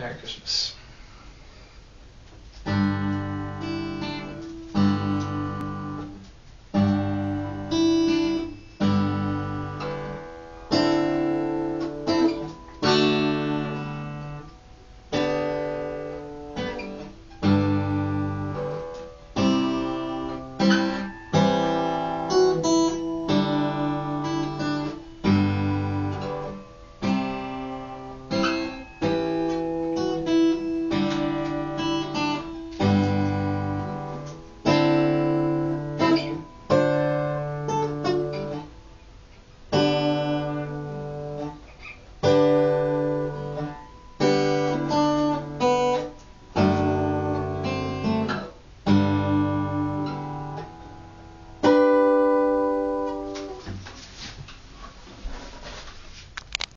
Merry Christmas.